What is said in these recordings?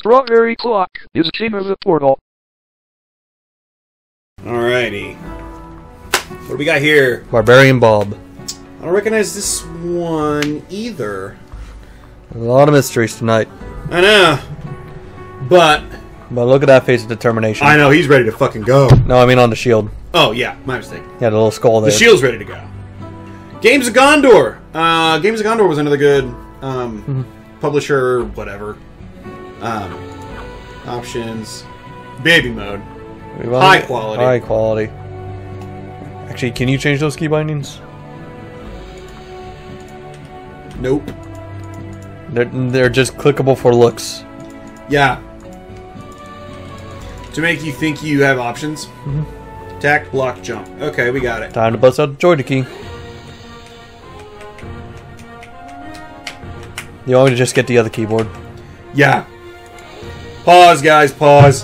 Strawberry Clock is king of the portal. Alrighty. What do we got here? Barbarian Bob. I don't recognize this one either. A lot of mysteries tonight. I know. But But look at that face of determination. I know he's ready to fucking go. No, I mean on the shield. Oh yeah, my mistake. Yeah, the little skull there. The shield's ready to go. Games of Gondor. Uh, Games of Gondor was another good um, Mm-hmm. publisher, whatever. Um, options, baby mode. High quality. High quality. Actually, can you change those key bindings? Nope. They're, they're just clickable for looks. Yeah. To make you think you have options. Mm-hmm. Attack, block, jump. Okay, we got it. Time to bust out the joy key. You want me to just get the other keyboard? Yeah. Pause, guys. Pause.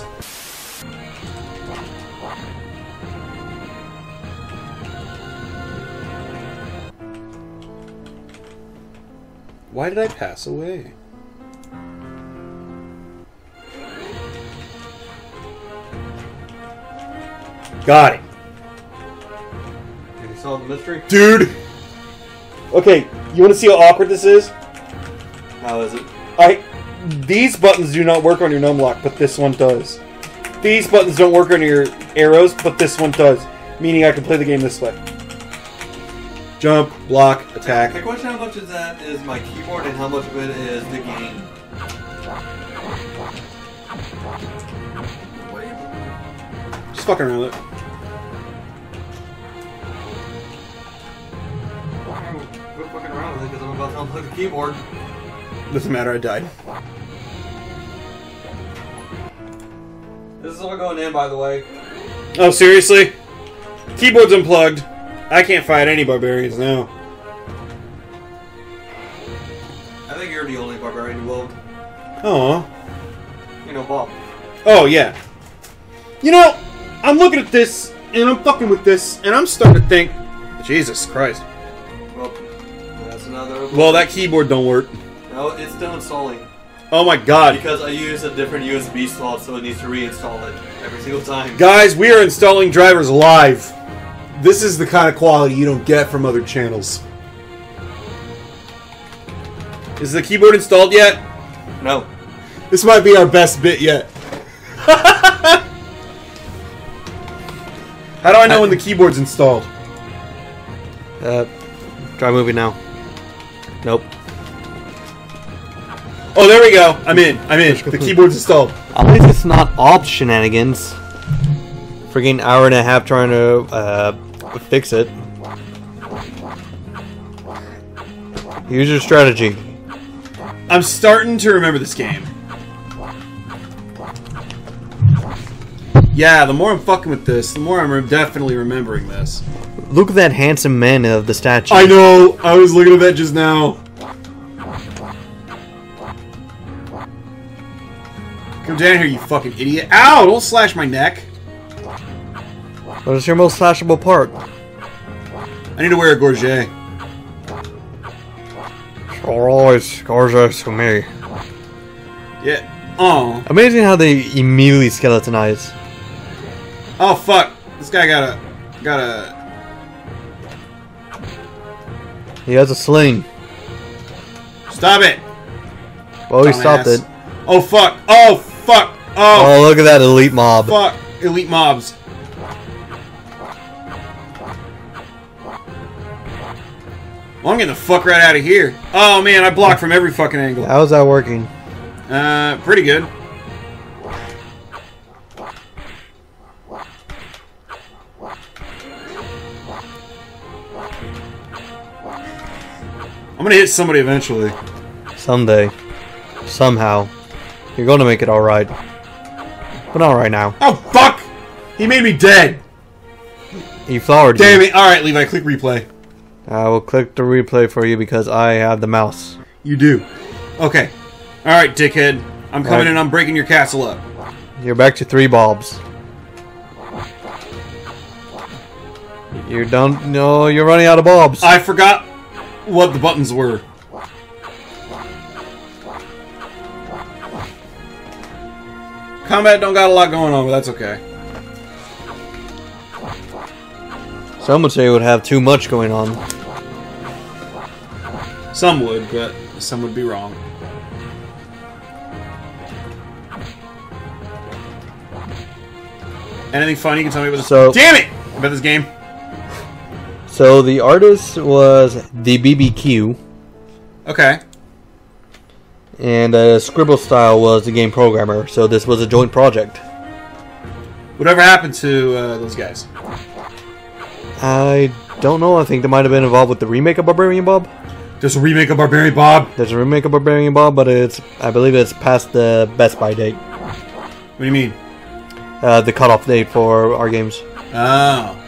Why did I pass away? Got it. Can You solve the mystery? Dude! Okay, you want to see how awkward this is? How is it? I these buttons do not work on your numlock, but this one does. These buttons don't work on your arrows, but this one does. Meaning I can play the game this way. Jump, block, attack. The question how much of that is my keyboard and how much of it is the game? Just fucking around with it. Quit fucking around with it because I'm about to unplug the keyboard. Doesn't matter, I died. This is all going in, by the way. Oh, seriously? Keyboard's unplugged. I can't fight any barbarians now. I think you're the only barbarian in the world. Oh. You know, Bob. Oh, yeah. You know, I'm looking at this, and I'm fucking with this, and I'm starting to think, Jesus Christ. Well, that's another. Well, that keyboard don't work. No, it's still installing. Oh my god. Because I use a different USB slot, so it needs to reinstall it every single time. Guys, we are installing drivers live. This is the kind of quality you don't get from other channels. Is the keyboard installed yet? No. This might be our best bit yet. How do I know when the keyboard's installed? Uh, try moving now. Nope. Oh, there we go. I'm in. I'm in. The keyboard's installed. At least it's not all shenanigans. Freaking hour and a half trying to uh, fix it. Use your strategy. I'm starting to remember this game. Yeah, the more I'm fucking with this, the more I'm re- definitely remembering this. Look at that handsome man of the statue. I know. I was looking at that just now. Come down here, you fucking idiot. Ow! Don't slash my neck. What is your most slashable part? I need to wear a gorget. Always gorgeous to me. Yeah. Oh. Amazing how they immediately skeletonize. Oh fuck. This guy got a got a He has a sling. Stop it. Well, he stopped it. Oh fuck. Oh fuck. Oh, Oh, look at that elite mob. fuck. Elite mobs. Well, I'm getting the fuck right out of here. Oh man, I blocked from every fucking angle. How's that working? Uh, pretty good. I'm gonna hit somebody eventually. Someday. Somehow. You're going to make it alright. But not right now. Oh fuck! He made me dead. He flowered Damn you. it! All right, Levi, click replay. I will click the replay for you because I have the mouse. You do. Okay. All right, dickhead. I'm coming Right. and I'm breaking your castle up. You're back to three bulbs. You're done. No, you're running out of bulbs. I forgot what the buttons were. Combat don't got a lot going on, but that's okay. Some would say it would have too much going on. Some would, but some would be wrong. Anything funny you can tell me about this? So- Damn it! About this game? So the artist was the BBQ, Okay. And uh, Scribble Style was the game programmer. So this was a joint project. Whatever happened to uh, those guys? I don't know. I think they might have been involved with the remake of Barbarian Bob. There's a remake of Barbarian Bob. There's a remake of Barbarian Bob, but it's I believe it's past the Best Buy date, What do you mean? uh, the cutoff date for our games. Oh.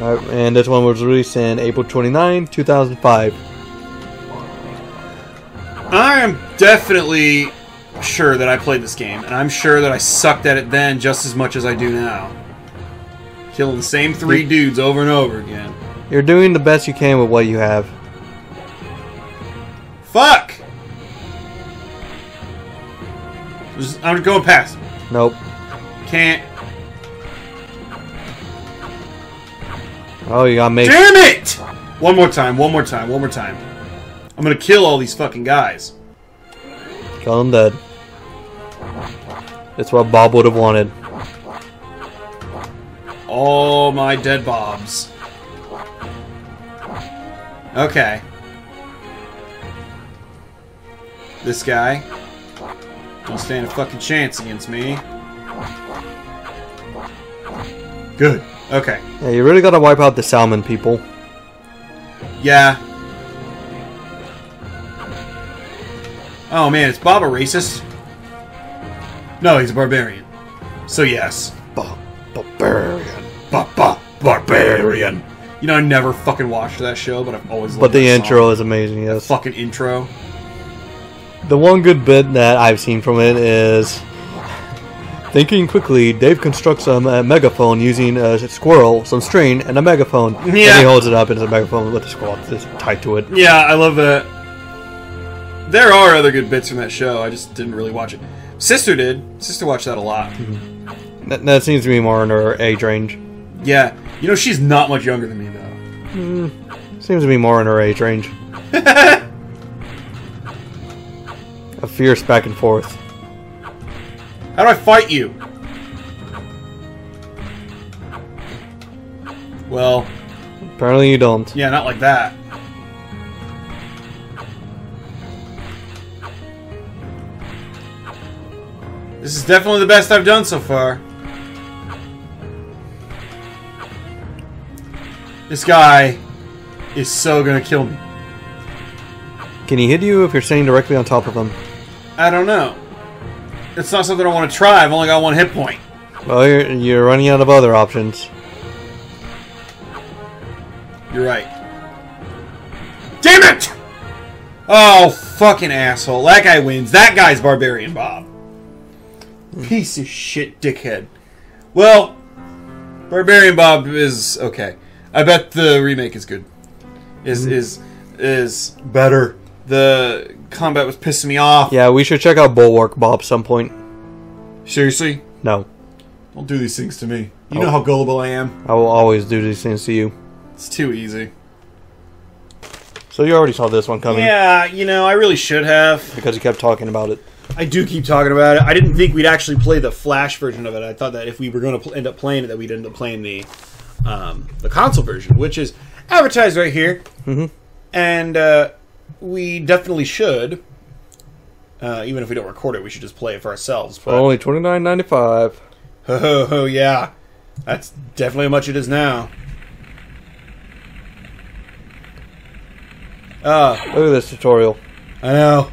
Uh, and this one was released in April 29, 2005. I am definitely sure that I played this game, and I'm sure that I sucked at it then just as much as I do now. Killing the same three dudes over and over again. You're doing the best you can with what you have. Fuck! I'm going past. Nope. Can't. Oh, you got me. Damn it! One more time, one more time, one more time. I'm gonna kill all these fucking guys. Kill him dead. That's what Bob would have wanted. All my dead bobs. Okay. This guy. Don't stand a fucking chance against me. Good. Okay. Yeah, you really gotta wipe out the salmon people. Yeah. Oh man, is Bob a racist? No, he's a barbarian. So yes. Bob, barbarian. Ba ba barbarian. You know, I never fucking watched that show, but I've always loved But the intro song. is amazing, yes. fucking intro. The one good bit that I've seen from it is thinking quickly. Dave constructs a, megaphone using a squirrel, some string, and a megaphone. Yeah. And he holds it up and it's a megaphone with a squirrel tied to it. Yeah, I love that. There are other good bits from that show. I just didn't really watch it. Sister did. Sister watched that a lot. That, that seems to be more in her age range. Yeah, you know she's not much younger than me though. Hmm. Seems to be more in her age range. a fierce back and forth. How do I fight you? Well, Apparently you don't. yeah, not like that. This is definitely the best I've done so far. This guy is so gonna kill me. Can he hit you if you're standing directly on top of him? I don't know. It's not something I want to try. I've only got one hit point. Well, you're, you're running out of other options. You're right. Damn it! Oh, fucking asshole. That guy wins. That guy's Barbarian Bob. Piece of shit dickhead. Well, Barbarian Bob is okay. I bet the remake is good. Is mm. is is better. The combat was pissing me off. Yeah, we should check out Bulwark Bob some point. Seriously? No, Don't do these things to me. You Oh. know how gullible I am. I will always do these things to you. It's too easy. So you already saw this one coming Yeah, you know, I really should have. because you kept talking about it. I do keep talking about it. I didn't think we'd actually play the Flash version of it. I thought that if we were going to pl- end up playing it, that we'd end up playing the um, the console version, which is advertised right here, Mhm. and uh, we definitely should. Uh, even if we don't record it, we should just play it for ourselves. But only twenty nine ninety five. Oh, ho, yeah, that's definitely how much it is now. Uh, Look at this tutorial. I know.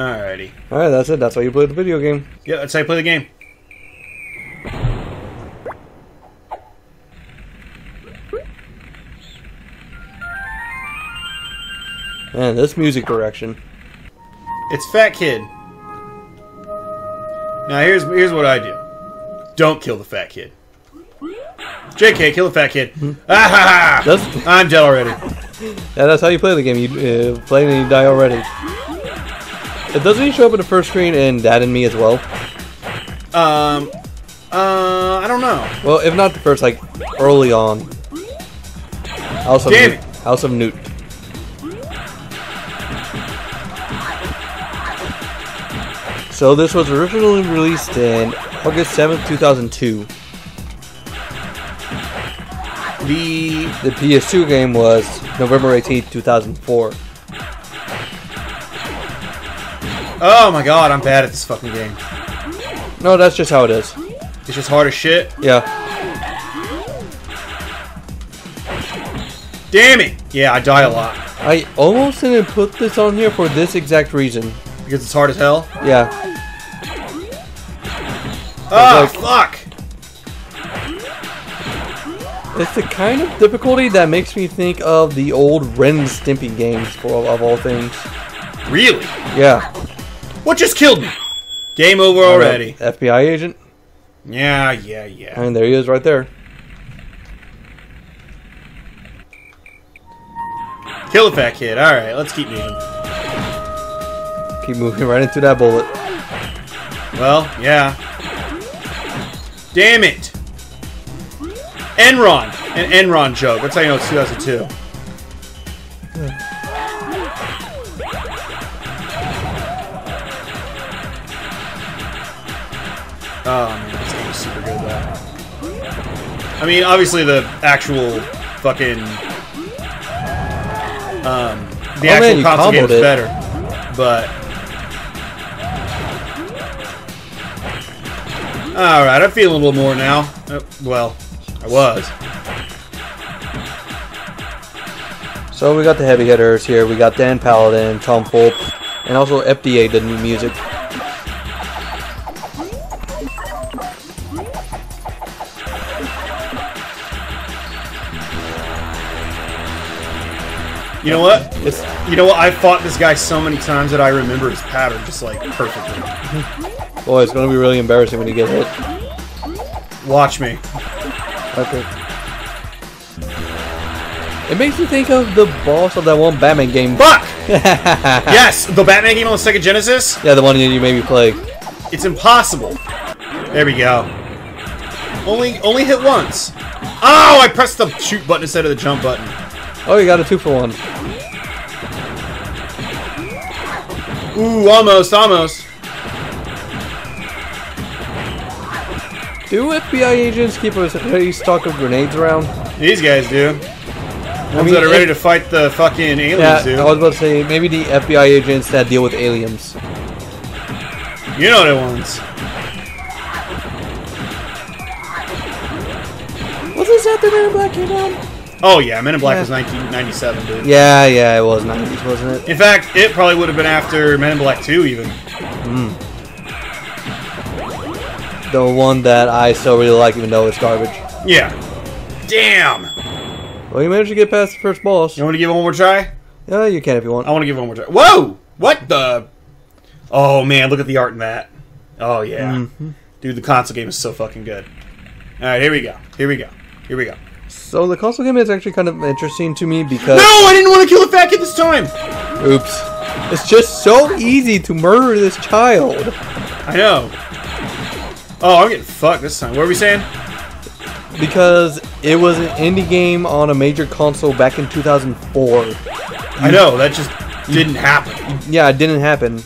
Alrighty. All right, that's it. That's why you play the video game. Yeah, that's how you play the game. Man, this music direction. It's Fat Kid. Now here's here's what I do. Don't kill the fat kid. JK, kill the fat kid. Ah ha ha! I'm dead already. Yeah, that's how you play the game. You uh, play and you die already. It doesn't he show up in the first screen and Dad and Me as well? Um, uh, I don't know. Well, if not the first, like early on. House of Damn Newt. House of Newt. So this was originally released in August 7th, 2002. The the PS2 game was November 18th, 2004. Oh my god, I'm bad at this fucking game. No, that's just how it is. It's just hard as shit. Yeah. Damn it! Yeah, I die a lot I almost didn't put this on here for this exact reason. because it's hard as hell. Yeah. Ah, like- fuck! It's the kind of difficulty that makes me think of the old Ren Stimpy games for of all things. Really? Yeah. What just killed me? Game over already. FBI agent. Yeah, yeah, yeah. And there he is right there. Kill the fat kid. All right, let's keep moving. Keep moving right into that bullet. Well, yeah. Damn it! Enron, an Enron joke. That's how you know it's 2002. I mean, obviously the actual fucking um the Oh, actual man, console game is it. better, but all right, I'm feeling a little more now. Uh, well, I was. So we got the heavy hitters here. We got Dan Paladin, Tom Fulp, and also FDA did new music. You know what? It's You know what? I fought this guy so many times that I remember his pattern just like perfectly. boy, it's gonna be really embarrassing when you get hit. Watch me. Okay. It makes me think of the boss of that one Batman game. Fuck! yes, the Batman game on the Sega Genesis. Yeah, the one you made me play. It's impossible. There we go. Only only hit once. Oh, I pressed the shoot button instead of the jump button. Oh, you got a two for one. Ooh, almost, almost. Do FBI agents keep a steady stock of grenades around? These guys do. Ones mean, that are ready to fight the fucking aliens Yeah, do. I was about to say maybe the FBI agents that deal with aliens. You know the ones. Was this after Men in Black out? Oh yeah, Men in Black Yeah. was 1997, dude. Yeah, yeah, it was 90s, wasn't it? In fact, it probably would have been after Men in Black 2 even. The one that I still really like, even though it's garbage. Yeah. Damn. Well, you managed to get past the first boss. You want to give it one more try? Yeah, you can if you want. I want to give it one more try. Whoa! What the? Oh man, look at the art in that. Oh yeah, Mm-hmm. dude, the console game is so fucking good. All right, here we go. Here we go. Here we go. So the console game is actually kind of interesting to me because... No, I didn't want to kill the fat kid this time. oops, it's just so easy to murder this child I know. Oh, I'm getting fucked this time. What are we saying? because it was an indie game on a major console back in 2004. I know that just didn't happen. Yeah, it didn't happen.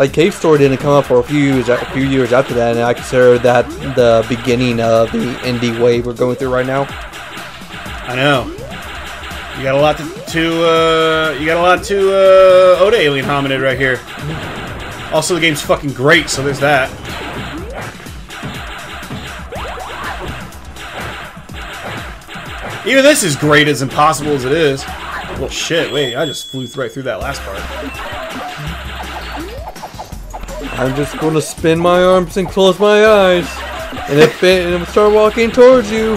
Like Cave Story didn't come up for a few years, a few years after that, and I consider that the beginning of the indie wave we're going through right now. I know. You got a lot to, to uh, you got a lot to uh, Oda Alien Hominid right here. Also, the game's fucking great, so there's that. Even this is great as impossible as it is. Well, shit, wait, I just flew right through that last part. I'm just gonna spin my arms and close my eyes. And if it and start walking towards you.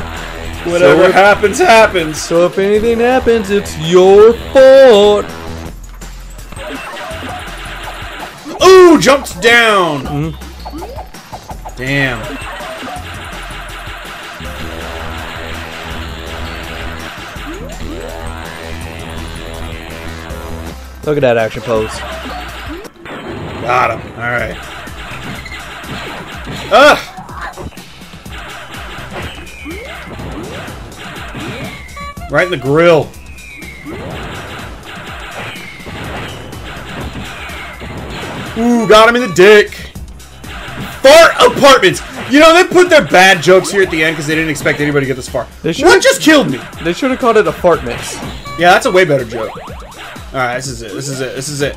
Whatever so if, happens, happens. So if anything happens, it's your fault. Ooh, jumps down. Mm -hmm. Damn. Look at that action pose. Got him. All right. Ugh. Right in the grill. Ooh, got him in the dick. Fart apartments. You know they put their bad jokes here at the end because they didn't expect anybody to get this far. They should- What just killed me? They should have called it apartments. Yeah, that's a way better joke. All right, this is it. This is it. This is it.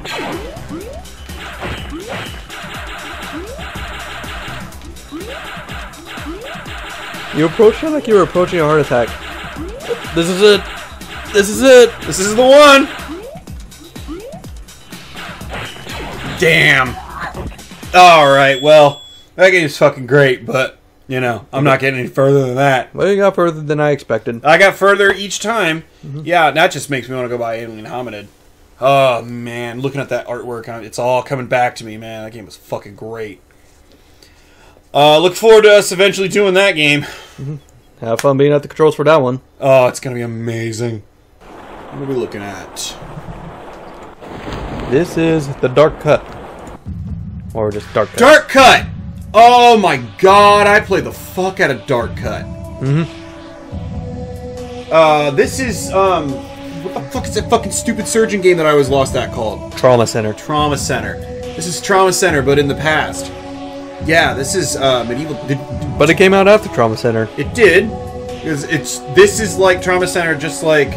You approached it like you were approaching a heart attack. This is it. This is it. This is the one. Damn. All right. Well, that game's fucking great, but you know, I'm not getting any further than that. Well, you got further than I expected. I got further each time. Yeah, that just makes me want to go buy Alien Hominid. Oh man, looking at that artwork, uh, it's all coming back to me, man. That game was fucking great. Uh, look forward to us eventually doing that game. Have fun being at the controls for that one. Oh, it's gonna be amazing. What are we looking at? This is the Dark Cut. Or just Dark Cut. Dark Cut. Oh my god, I played the fuck out of Dark Cut. Mhm. Uh, this is um, what the fuck is that fucking stupid surgeon game that I was lost at called? Trauma Center. Trauma Center. This is Trauma Center, but in the past. Yeah, this is uh, medieval. Did, But it came out after Trauma Center. it did. It's, it's this is like Trauma Center, just like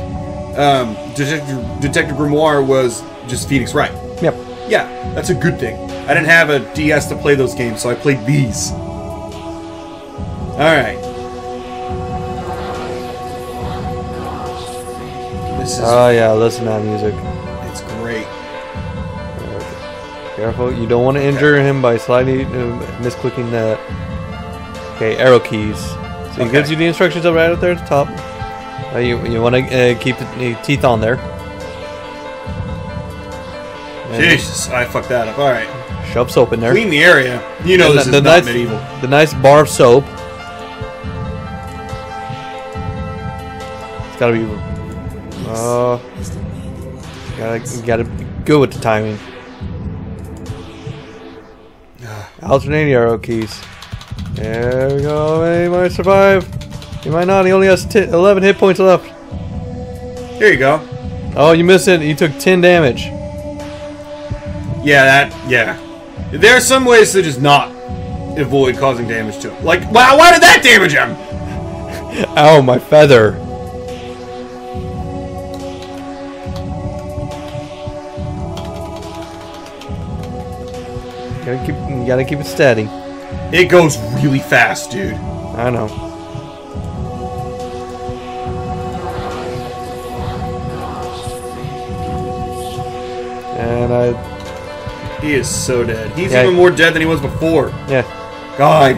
um, Detective Detective Grimoire was just Phoenix Wright. Yep. Yeah, that's a good thing. I didn't have a DS to play those games, so I played these. Alright. This is Oh yeah, listen to that music. Careful, you don't want to injure him by sliding, uh, misclicking the okay arrow keys. So it Okay. gives you the instructions up right up there at the top. Uh, you you want to uh, keep the, teeth on there. And Jesus, I fucked that up. Alright. Shove soap in there. Clean the area. You know And this the, is the not nice, medieval. The nice bar of soap. It's gotta be. Uh, gotta gotta be good with the timing. Alternating arrow keys. There we go. He might survive. He might not. He only has t- 11 hit points left. Here you go. Oh, you missed it. You took 10 damage. Yeah, that yeah. There are some ways to just not avoid causing damage to him. Like, wow, why did that damage him? Ow, my feather. Gotta keep, gotta keep it steady. It goes really fast, dude. I know. And I, He is so dead. He's Yeah. even more dead than he was before. yeah, God.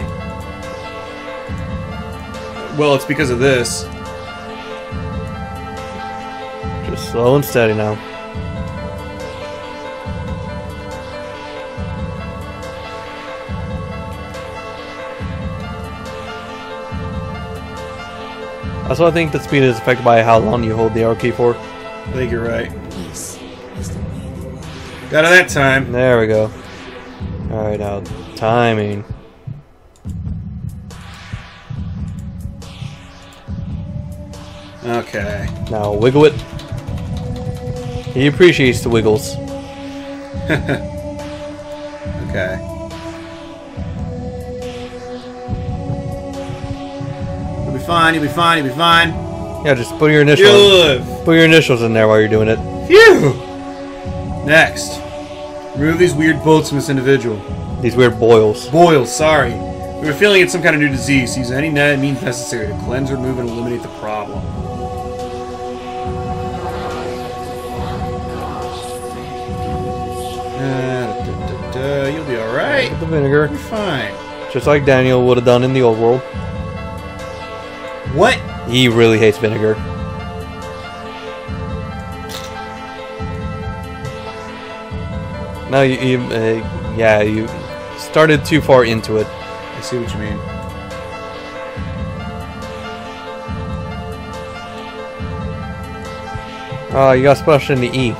Well, it's because of this. just slow and steady now. Also, I think the speed is affected by how long you hold the arrow key for. I think you're right. Got it that time. There we go. Alright, now timing. Okay. Now wiggle it. He appreciates the wiggles. Okay. Be fine, you'll be fine, you'll be fine. Yeah, just put your You'll initials. live. Put your initials in there while you're doing it. Phew! Next. Remove these weird bullets from this individual. These weird boils. Boils, sorry. We were feeling it's some kind of new disease. Use any means necessary to cleanse, remove, and eliminate the problem. Uh, da, da, da, da. You'll be alright. With the vinegar, You're fine. just like Daniel would have done in the old world. What? He really hates vinegar. No, you, you uh, yeah, you started too far into it. I see what you mean. Oh, uh, you got special in the E.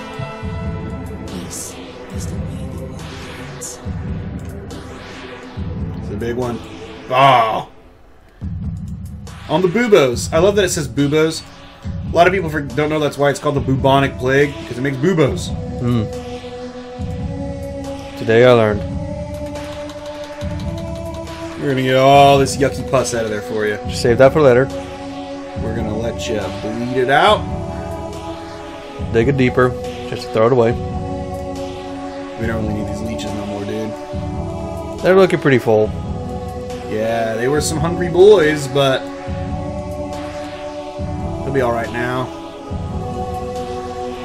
It's a big one. Ah. On the buboes. I love that it says buboes. A lot of people don't know that's why it's called the bubonic plague, because it makes buboes. Hmm. Today I learned. We're gonna get all this yucky pus out of there for you. Save that for later. We're gonna let you bleed it out. Dig it deeper. Just throw it away. We don't really need these leeches no more, dude. They're looking pretty full. Yeah, they were some hungry boys, but they'll be all right now.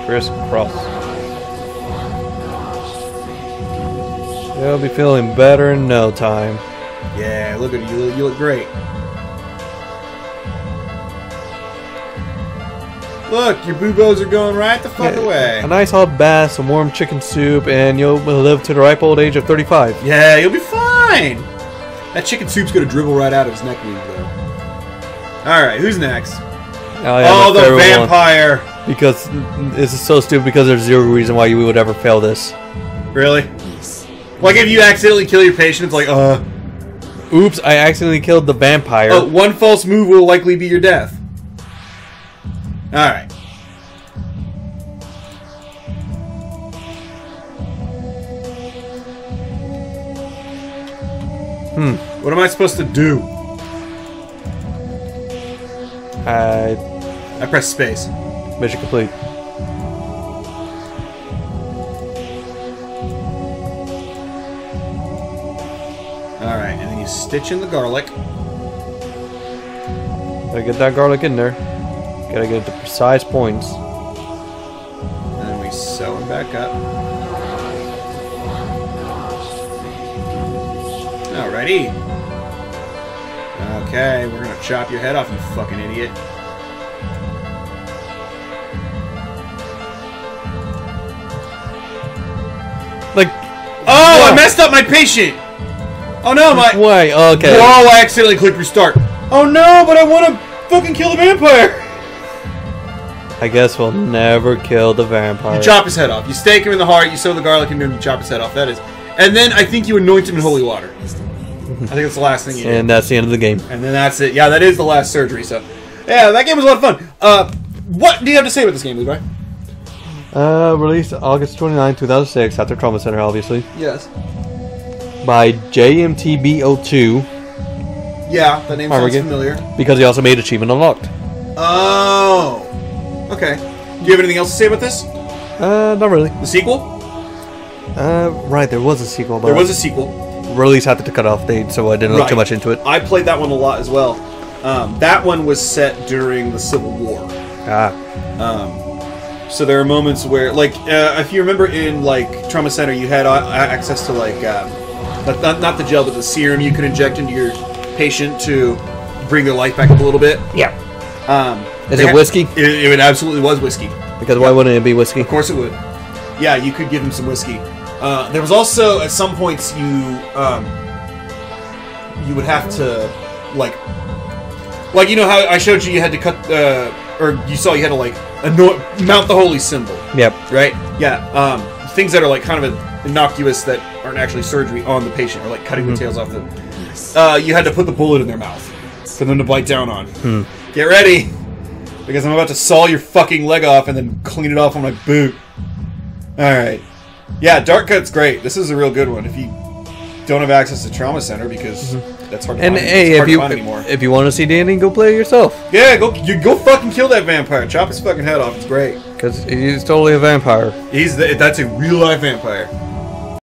Crisscross. They'll be feeling better in no time. Yeah, look at you. You look great. Look, your boobos are going right the fuck away. A nice hot bath, some warm chicken soup, and you'll live to the ripe old age of 35. Yeah, you'll be fine. That chicken soup's gonna dribble right out of his neck though. All right, who's next? Oh, yeah, oh, the favorite one. vampire. Because this is so stupid because there's zero reason why you would ever fail this. Really? Like if you accidentally kill your patient, it's like, uh, Oops, I accidentally killed the vampire. oh, one false move will likely be your death. All right. Hmm. What am I supposed to do? Uh, I press space. mission complete. All right, and then you stitch in the garlic. Gotta get that garlic in there. Gotta get it to precise points. And then we sew him back up. Alrighty. Okay, we're gonna chop your head off, you fucking idiot. Like, Oh, I messed up my patient! Oh no, my. why? Oh, okay. Whoa, I accidentally clicked restart. Oh no, but I wanna fucking kill the vampire! I guess we'll never kill the vampire. You chop his head off. You stake him in the heart, you sew the garlic into him, you chop his head off. That is. And then I think you anoint him in holy water. I think that's the last thing you do. and that's the end of the game. And then that's it. Yeah, that is the last surgery. So, yeah, that game was a lot of fun. Uh, what do you have to say about this game, Levi? Uh, released August 29, 2006, after Trauma Center, obviously, Yes. by JMTB02, Yeah, that name sounds familiar. because he also made Achievement Unlocked. Oh. Okay. Do you have anything else to say about this? Uh, not really. The sequel? Uh, right, there was a sequel, but There was a sequel. Release had to cut off date, so I didn't look Right. too much into it. I played that one a lot as well. Um, that one was set during the Civil War. Ah, Um, so there are moments where, like, uh, if you remember in like Trauma Center, you had uh, access to like, um, not, not not the gel, but the serum you could inject into your patient to bring their life back up a little bit. yeah. Um, Is they it had- whiskey? It, it absolutely was whiskey. Because why wouldn't it be whiskey? Of course it would. Yeah, you could give him some whiskey. Uh, there was also at some points you um, you would have to like like you know how I showed you you had to cut uh, or you saw you had to like anoint, mount the holy symbol Yep. right? Yeah, um, things that are like kind of innocuous that aren't actually surgery on the patient, or like cutting the tails off the. Uh, you had to put the bullet in their mouth for them to bite down on. Hmm. Get ready, because I'm about to saw your fucking leg off and then clean it off on my boot. All right, yeah, Dark Cut's great. This is a real good one. If you don't have access to Trauma Center, because mhm. that's hard. To And find, hey, hard if you to find anymore. if you want to see the ending, go play it yourself. yeah, go you go fucking kill that vampire. Chop his fucking head off. It's great. Because he's totally a vampire. He's the, that's a real life vampire.